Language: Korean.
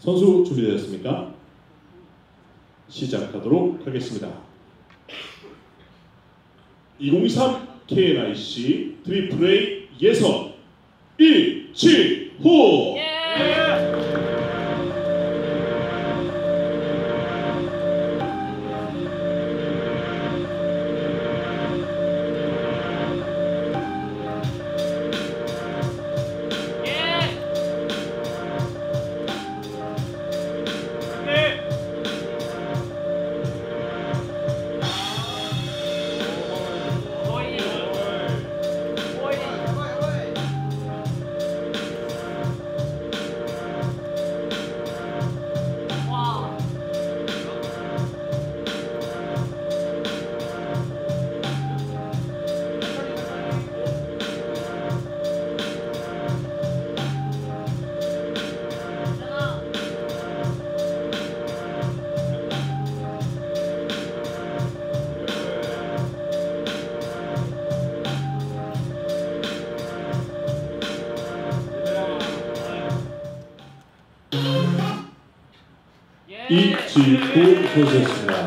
선수 준비되었습니까? 시작하도록 하겠습니다. 2023 KNIC 트리플 A 예선 1, 7, 호! 이지구 선수였습니다.